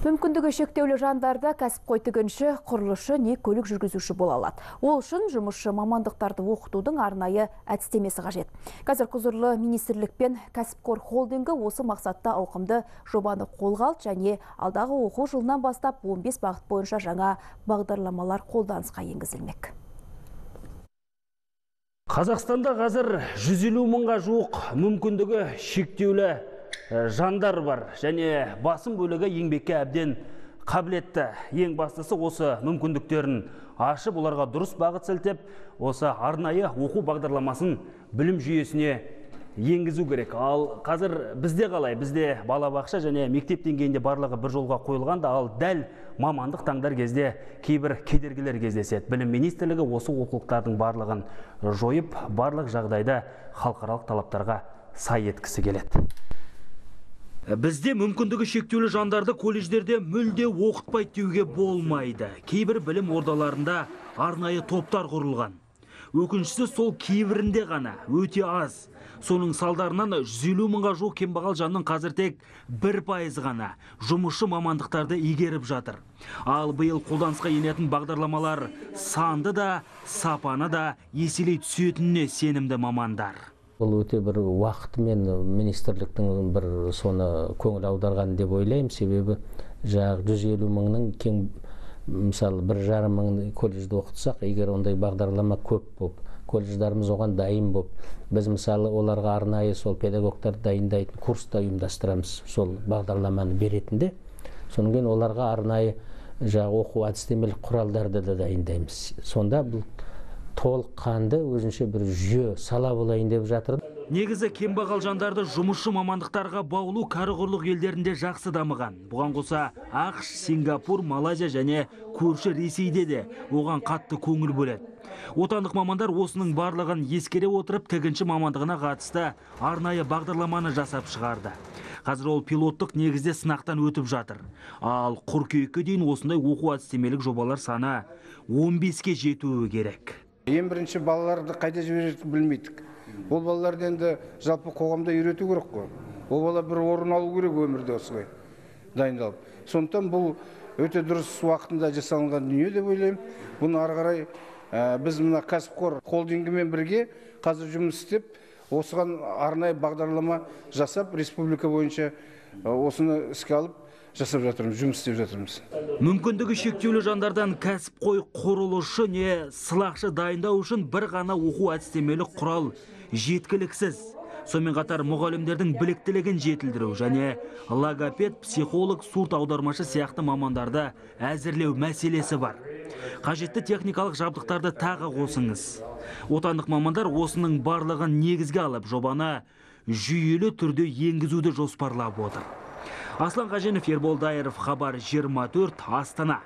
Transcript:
Мүмкіндігі шектеулі жандарда кәсіпқой тігінші, құрылысшы не көлік жүргізуші бола алады. Ол үшін жұмысшы мамандықтарды оқытудың арнайы әдістемесі қажет. Қазір құзырлы министрлік пен кәсіпқор холдингі осы мақсатта ауқымды жобаны қолға алды және алдағы оқу жылынан бастап 15 бағыт бойынша жаңа бағдарламалар қолданысқа енгізілмек. Қазақстанда қазір 150 мыңға жуық мүмкіндігі шектеулі жандар бар. Және басым бөлігі еңбекке әбден қабілетті. Ең бастысы осы мүмкіндіктерін ашып оларға дұрыс бағыт сілтеп осы арнайы оқу бағдарламасын білім жүйесіне енгізу керек. Ал қазір бізде қалай? Бізде балабақша және мектеп деңгейінде барлығы бір жолға қойылған да ал дәл мамандық таңдар кезде кейбір кедергілер кездеседі. Білім министрлігі осы олқылықтардың барлығын жойып барлық жағдайды халықаралық талаптарға сай еткісі келеді. Бізде мүмкіндігі шектеулі жандарды колледждерде мүлде оқытпайды деуге болмайды. Кейбір білім ордаларында арнайы топтар құрылған. Өкініштісі сол кейбірінде ғана өте аз. Соның салдарынан 150 мыңға жуық кембағал жанның қазір тек бір пайызы ғана жұмысшы мамандықтарды игеріп жатыр. Ал биыл қолданысқа енетін бағдарламалар санды да сапаны да еселей түсетініне сенімді мамандар. Бұл өте бір уақытымен министрліктің бір соны көңіл аударған деп ойлаймын. Себебі жаңағы жүз елу мыңның кең мысалы бір жарым мың колледжде оқытсақ егер ондай бағдарлама көп болып колледждарымыз оған дайын болып біз мысалы оларға арнайы сол педагогтар дайындайтын курста ұйымдастырамыз сол бағдарламаны беретінде. Содан кейін оларға арнайы жаңағы оқу әдістемелік құралдарды да дайындаймыз. Сонда бұл толыққанды өзінше бір жүйе сала болайын деп жатыр. Негізі кембағал жандарды жұмысшы мамандықтарға баулу кәрі құрлық елдерінде жақсы дамыған. Бұған қоса ақш сингапур малайзия және көрші ресейде де оған қатты көңіл бөледі. Отандық мамандар осының барлығын ескере отырып тігінші мамандығына қатысты арнайы бағдарламаны жасап шығарды. Қазір ол пилоттық негізде сынақтан өтіп жатыр. Ал қыркүйекке дейін осындай оқу әдістемелік жобалар саны 15-ке жетуі керек. Ең бірінші балаларды қайда жіберетінін білмейдік. Ол балаларды енді жалпы қоғамда үйрету керек қой. Ол бала бір орын алу керек өмірде осылай дайындалып. Сондықтан бұл өте дұрыс уақытында жасалынған дүние деп ойлаймын. Бұны ары қарай біз мына кәсіпқор холдингімен бірге қазір жұмыс істеп осыған арнайы бағдарлама жасап республика бойынша осыны іске алып жасап жатырмыз жұмыс істеп жатырмыз. Мүмкіндігі шектеулі жандардан кәсіпқой құрылысшы не сылақшы дайындау үшін бір ғана оқу әдістемелік құрал жеткіліксіз. Сонымен қатар мұғалімдердің біліктілігін жетілдіру және логопед психолог сурт аудармашы сияқты мамандарды әзірлеу мәселесі бар. Қажетті техникалық жабдықтарды тағы қосыңыз. Отандық мамандар осының барлығын негізге алып жобаны жүйелі түрде енгізуді жоспарлап отыр. Аслан қаженов ербол дайыров хабар 24 астана.